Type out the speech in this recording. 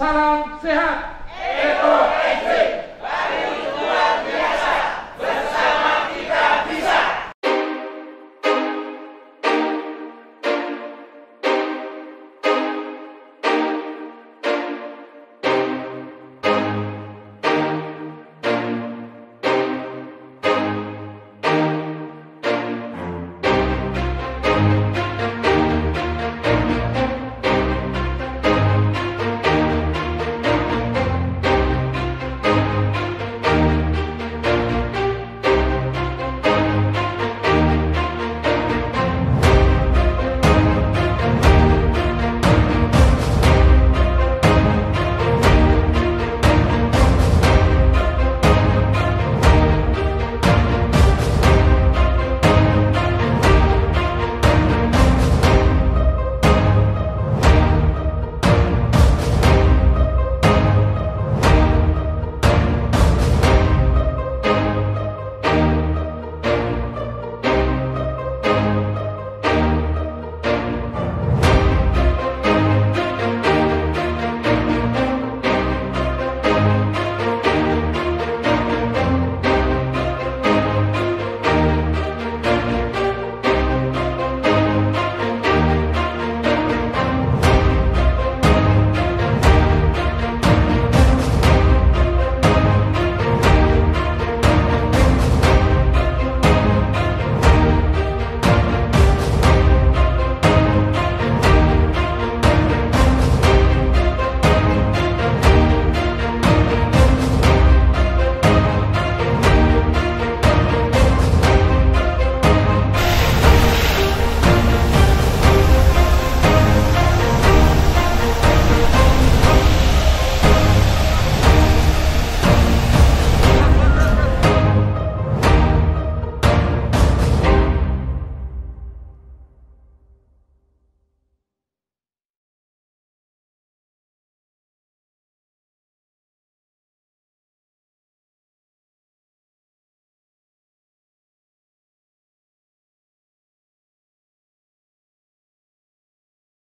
Salam sehat.